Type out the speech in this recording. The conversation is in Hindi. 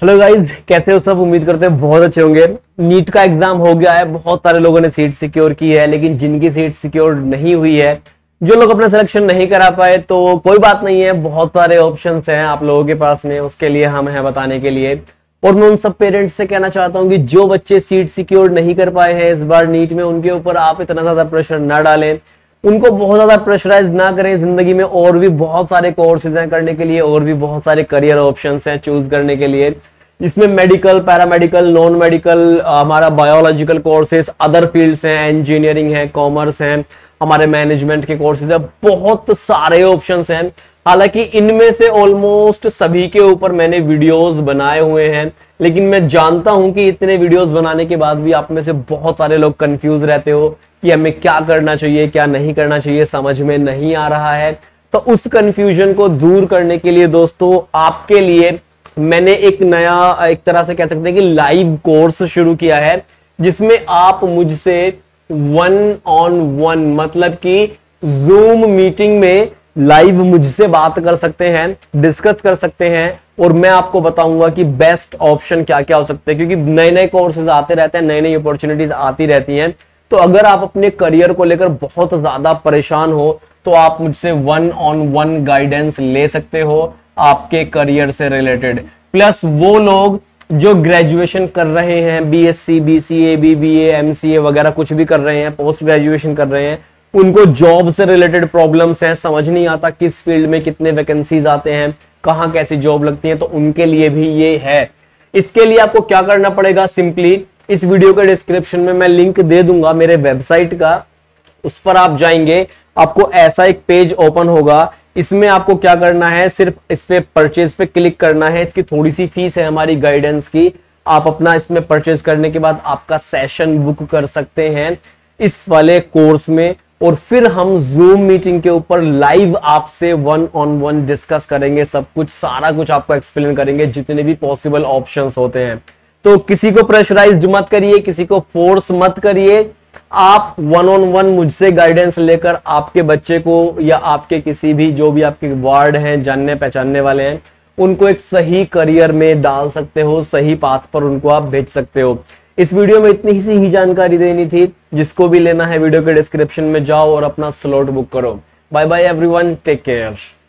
हेलो गाइज़ कैसे हो सब? उम्मीद करते हैं बहुत अच्छे होंगे। नीट का एग्ज़ाम हो गया है, बहुत सारे लोगों ने सीट सिक्योर की है, लेकिन जिनकी सीट सिक्योर नहीं हुई है, जो लोग अपना सिलेक्शन नहीं करा पाए तो कोई बात नहीं है, बहुत सारे ऑप्शंस हैं आप लोगों के पास में, उसके लिए हम हैं बताने के लिए। और मैं उन सब पेरेंट्स से कहना चाहता हूँ कि जो बच्चे सीट सिक्योर नहीं कर पाए हैं इस बार नीट में, उनके ऊपर आप इतना ज़्यादा प्रेशर ना डालें। उनको बहुत ज़्यादा प्रेशराइज ना करें ज़िंदगी में और भी बहुत सारे कोर्सेज हैं करने के लिए और भी बहुत सारे करियर ऑप्शन हैं चूज़ करने के लिए। इसमें मेडिकल पैरामेडिकल नॉन मेडिकल हमारा बायोलॉजिकल कोर्सेज अदर फील्ड्स हैं इंजीनियरिंग है कॉमर्स है, हमारे मैनेजमेंट के कोर्सेज है, बहुत सारे ऑप्शंस हैं। हालाँकि इनमें से ऑलमोस्ट सभी के ऊपर मैंने वीडियोस बनाए हुए हैं, लेकिन मैं जानता हूँ कि इतने वीडियोस बनाने के बाद भी आप में से बहुत सारे लोग कंफ्यूज रहते हो कि हमें क्या करना चाहिए, क्या नहीं करना चाहिए, समझ में नहीं आ रहा है। तो उस कंफ्यूजन को दूर करने के लिए दोस्तों, आपके लिए मैंने एक नया, एक तरह से कह सकते हैं कि लाइव कोर्स शुरू किया है, जिसमें आप मुझसे वन ऑन वन मतलब कि जूम मीटिंग में लाइव मुझसे बात कर सकते हैं डिस्कस कर सकते हैं, और मैं आपको बताऊँगा कि बेस्ट ऑप्शन क्या क्या हो सकते हैं, क्योंकि नए नए कोर्सेज आते रहते हैं नई नई अपॉर्चुनिटीज़ आती रहती हैं। तो अगर आप अपने करियर को लेकर बहुत ज़्यादा परेशान हो तो आप मुझसे वन ऑन वन गाइडेंस ले सकते हो आपके करियर से रिलेटेड प्लस वो लोग जो ग्रेजुएशन कर रहे हैं B S C B C A B B A M C A वगैरह कुछ भी कर रहे हैं पोस्ट ग्रेजुएशन कर रहे हैं उनको जॉब से रिलेटेड प्रॉब्लम्स हैं, समझ नहीं आता किस फ़ील्ड में कितने वैकेंसीज आते हैं, कहाँ कैसी जॉब लगती है तो उनके लिए भी ये है। इसके लिए आपको क्या करना पड़ेगा सिंपली इस वीडियो के डिस्क्रिप्शन में मैं लिंक दे दूँगा मेरे वेबसाइट का, उस पर आप जाएँगे, आपको ऐसा एक पेज ओपन होगा, इसमें आपको क्या करना है, सिर्फ़ इस पे परचेज पे क्लिक करना है, इसकी थोड़ी सी फ़ीस है हमारी गाइडेंस की, आप अपना इसमें परचेज करने के बाद आपका सेशन बुक कर सकते हैं, इस वाले कोर्स में और फिर हम जूम मीटिंग के ऊपर लाइव आपसे वन ऑन वन डिस्कस करेंगे, सब कुछ, सारा कुछ आपको एक्सप्लेन करेंगे, जितने भी पॉसिबल ऑप्शंस होते हैं। तो किसी को प्रेशराइज मत करिए, किसी को फोर्स मत करिए। आप वन ऑन वन मुझसे गाइडेंस लेकर आपके बच्चे को या आपके किसी भी, जो भी आपके वार्ड हैं, जानने पहचानने वाले हैं, उनको एक सही करियर में डाल सकते हो, सही पाथ पर उनको आप भेज सकते हो। इस वीडियो में इतनी सी ही जानकारी देनी थी, जिसको भी लेना है वीडियो के डिस्क्रिप्शन में जाओ और अपना स्लॉट बुक करो। Bye bye everyone take care